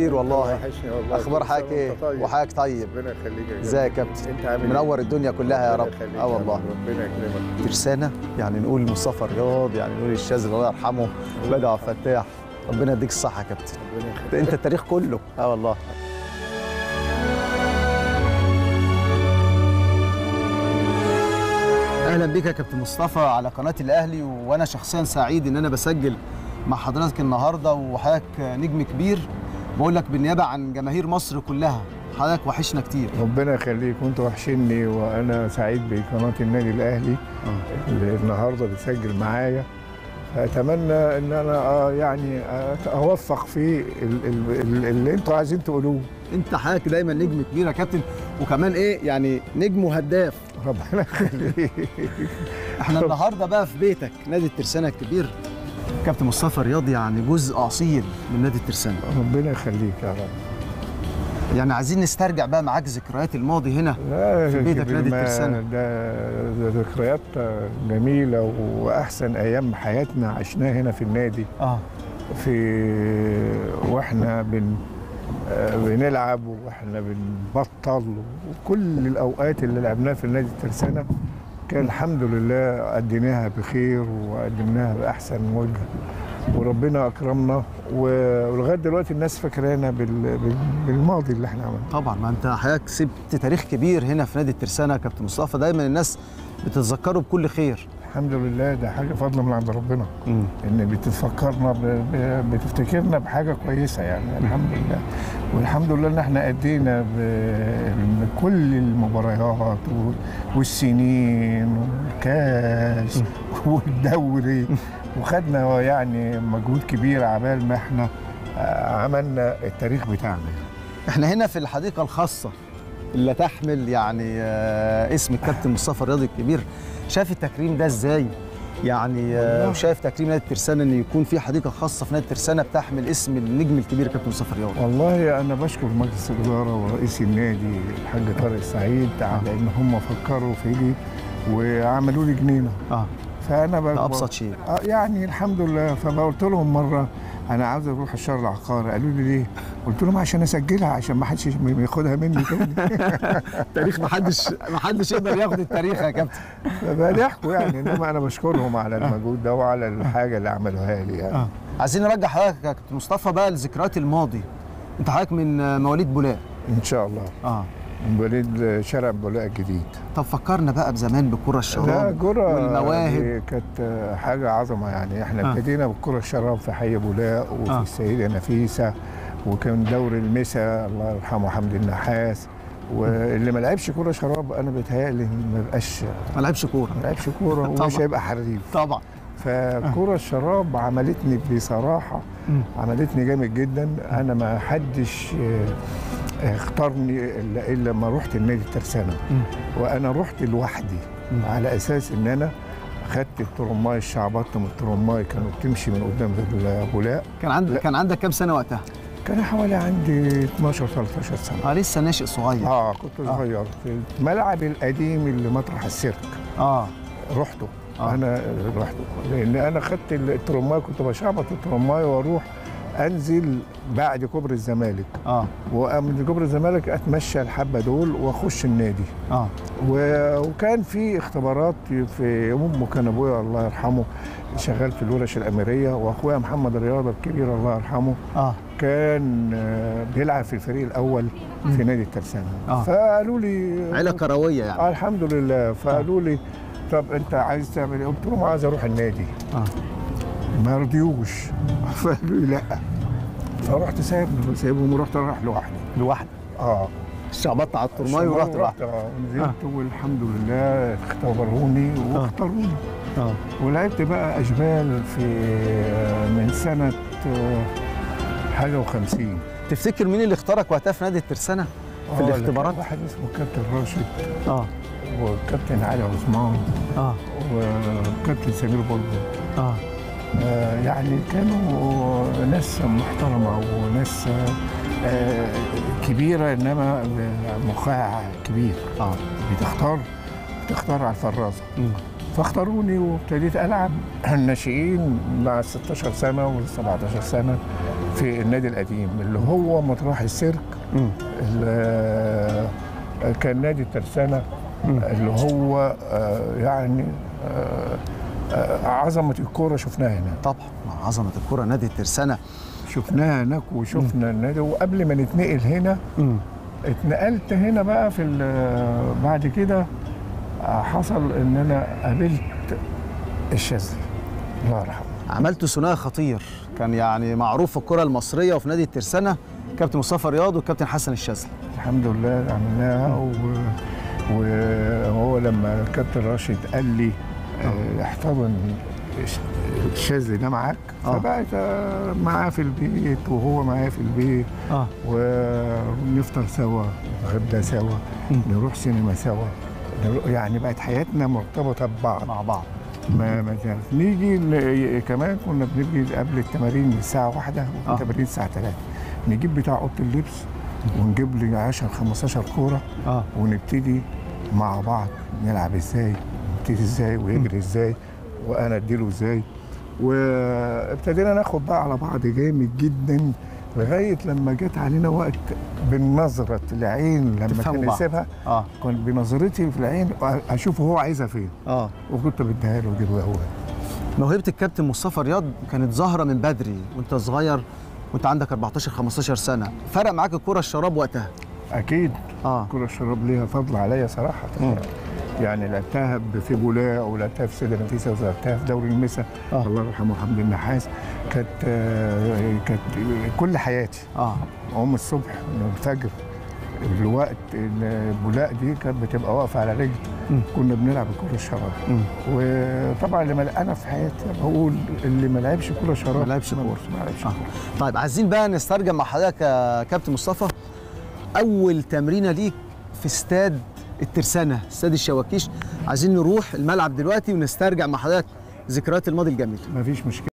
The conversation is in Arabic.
كتير والله. وحشني والله. أخبار حضرتك إيه؟ طيب. وحضرتك طيب. ربنا يخليك يا ازيك يا. كابتن؟ أنت عامل إيه؟ منور الدنيا كلها يا رب. آه والله رب. ربنا يكرمك. ترسانة؟ يعني نقول مصطفى رياض يعني نقول الشاذلي الله يرحمه بدع عبد الفتاح. ربنا يديك الصحة يا كابتن. ربنا يخليك. أنت التاريخ كله. آه والله. أهلا بك يا كابتن مصطفى على قناة الأهلي وأنا شخصيا سعيد إن أنا بسجل مع حضرتك النهارده وحضرتك نجم كبير. بقول لك بالنيابة عن جماهير مصر كلها حضرتك وحشنا كتير. ربنا يخليك وانت وحشني وأنا سعيد بقناة النادي الأهلي اللي النهارده بتسجل معايا. أتمنى إن أنا آه يعني آه أوفق في ال- ال- ال- اللي أنتوا عايزين تقولوه. انت حضرتك دايما نجم كبير يا كابتن وكمان إيه يعني نجم وهداف. ربنا يخليك. إحنا النهارده بقى في بيتك نادي الترسانة الكبير. كابتن مصطفى رياض يعني جزء أصيل من نادي الترسانة. ربنا يخليك يا رب. يعني عايزين نسترجع بقى معاك ذكريات الماضي هنا في بيتك نادي الترسانة. ده ده ذكريات جميلة وأحسن أيام حياتنا عشناها هنا في النادي. آه. في وإحنا بن بنلعب وإحنا بنبطل وكل الأوقات اللي لعبناها في النادي الترسانة. كان الحمد لله أديناها بخير وقدمناها بأحسن وجه وربنا أكرمنا و- ولغاية دلوقتي الناس فاكرانا بال- بال- بالماضي اللي إحنا عملناه. طبعا ما أنت حضرتك سبت تاريخ كبير هنا في نادي الترسانة يا كابتن مصطفى. دايما الناس بتتذكره بكل خير. الحمد لله ده حاجة فضل من عند ربنا. إن بتفكرنا ب... ب... بتفتكرنا بحاجة كويسة يعني الحمد لله. والحمد لله إن إحنا أدينا. بكل المباريات. والسنين والكاس والدوري. وخدنا يعني مجهود كبير عبال ما إحنا آه، عملنا التاريخ بتاعنا. إحنا هنا في الحديقة الخاصة. اللي تحمل يعني آه، اسم الكابتن مصطفى الرياضي الكبير. شايف التكريم ده إزاي؟ يعني آه،. وشايف تكريم نادي الترسانة إن يكون في حديقة خاصة في نادي الترسانة بتحمل اسم النجم الكبير كابتن مصطفى الرياضي والله أنا بشكر مجلس الإدارة ورئيس النادي الحاج طارق السعيد على إن هم فكروا فيي وعملوا لي جنينة. آه. فأنا بقى أبسط شيء. آه يعني الحمد لله. فقلت لهم مرة أنا عاوز أروح الشهر العقاري. قالوا لي ليه؟ قلت لهم عشان أسجلها عشان ما حدش ياخدها مني تاني. التاريخ ما حدش ما حدش يقدر ياخد التاريخ يا كابتن. فبضحكوا يعني. إنما أنا بشكرهم على المجهود ده وعلى الحاجة اللي عملوها لي يعني. آه. عايزين نرجع حضرتك يا كابتن مصطفى بقى لذكريات الماضي. أنت حضرتك من آه، مواليد بولاق. إن شاء الله. آه. من وليد شارع بولاق الجديد. طب فكرنا بقى بزمان بالكرة لا الشراب جرة والمواهب. دي كانت حاجة عظمة يعني. إحنا آه. ابتدينا بالكرة الشراب في حي بولاق وفي آه. السيدة نفيسة. وكان دوري المسا الله يرحمه حمدي النحاس واللي ما لعبش كرة شراب أنا بيتهيألي ما بقاش ما لعبش كورة ما لعبش كورة ومش هيبقى حريف طبعا فكرة الشراب عملتني بصراحة. عملتني جامد جدا أنا ما حدش آه، اختارني الا إلا لما رحت النادي الترسانة مم. وأنا رحت لوحدي. على أساس إن أنا خدت الترماي الشعبطه من الترماي كانوا بتمشي من قدام البولاق كان عندك. كان عندك كام سنة وقتها؟ كان حوالي عندي 12 13 سنة. آه لسه ناشئ صغير. آه كنت آه. صغير. في الملعب القديم اللي مطرح السيرك. آه. رحته. آه. أنا رحته. لأن أنا خدت الترماي كنت بشعبط الترماي وأروح أنزل بعد كوبري الزمالك. آه. ومن كوبري الزمالك أتمشى الحبة دول وأخش النادي. آه. و- وكان في اختبارات في ام كان أبويا الله يرحمه شغال في الورش الأميرية وأخويا محمد رياض الكبير الله يرحمه. آه. كان آه، بيلعب في الفريق الأول في نادي الترسانة. آه. فقالوا لي عيلة كروية يعني. آه الحمد لله. فقالوا لي طب أنت عايز تعمل إيه؟ قلت لهم عايز أروح النادي. آه. ما رضيوش. فقالوا لي لا. فرحت سايب سايبهم ورحت رايح لوحدي. لوحدك؟ آه. شعبطت على الترماي ورحت لوحدك. آه. نزلت والحمجد لله اختبروني واختاروني آه. ولعبت بقى اشبال في من سنة آه، حاجة و50 تفتكر مين اللي اختارك وقتها في نادي الترسانة؟ في الاختبارات؟ واحد اسمه كابتن راشد. آه. وكابتن علي عثمان. آه. وكابتن سمير بلبل آه. آه، يعني كانوا ناس محترمة وناس آه، كبيرة إنما مخها كبير. آه. بتختار بتختار على الفرازة. فاختاروني وابتديت ألعب. الناشئين مع 16 سنة و 17 سنة في النادي القديم اللي هو مطرح السيرك. اللي كان نادي الترسانة اللي هو آه، يعني آه، آه، عظمة الكورة شفناها هنا طبعا عظمة الكره نادي الترسانة. شفناها هناك وشفنا النادي. وقبل ما نتنقل هنا اتنقلت هنا بقى في بعد كده حصل إن أنا قابلت الشاذلي. الله يرحمه. عملتوا ثنائي خطير. كان يعني معروف في الكرة المصرية وفي نادي الترسانة كابتن مصطفى رياض والكابتن حسن الشاذلي. الحمد لله عملناها و... وهو لما الكابتن راشد قال لي آه، احتضن الش- الشاذلي ده معاك. آه. فبقيت آه، معاه في البيت وهو معايا في البيت. آه. ونفطر سوا نتغدى سوا نروح سينما سوا. يعني بقت حياتنا مرتبطة ببعض. مع بعض. ما ما. نيجي كمان كنا بنيجي قبل التمارين الساعة واحدة آه. والتمارين الساعة 3 نجيب بتاع أوضة اللبس ونجيب لي 10 15 كورة آه. ونبتدي مع بعض نلعب إزاي نبتدي إزاي ويجري إزاي وأنا أديله إزاي. وابتدينا ناخد بقى على بعض جامد جدا. لغاية لما جت علينا وقت بنظرة العين لما كان. يسيبها آه. كنت بنظرتي في العين أشوف هو عايزها فين. آه. وكنت بديها له واجيبها هو. موهبة الكابتن مصطفى رياض كانت ظاهرة من بدري وأنت صغير وأنت عندك 14 15 سنة. فرق معاك الكره الشراب وقتها؟ أكيد. آه. كرة الشراب ليها فضل عليا صراحة. مم. يعني لعبتها في بولاق ولعبتها في سيدة نفيسة ولعبتها في دوري المسا آه. الله يرحمه حمد النحاس كانت كانت كل حياتي آه أقوم الصبح الفجر الوقت اللي بولاق دي كانت بتبقى واقفة على رجل مم. كنا بنلعب كرة الشراب. وطبعا اللي ما- أنا في حياتي بقول اللي ما لعبش كرة شراب ما لعبش كورة. ما لعبش آه. طيب عايزين بقى نسترجع مع حضرتك يا كابتن مصطفى أول تمرينة ليك في استاد الترسانة استاد الشواكيش عايزين نروح الملعب دلوقتي ونسترجع مع حضرتك ذكريات الماضي الجميل ما فيش مشكلة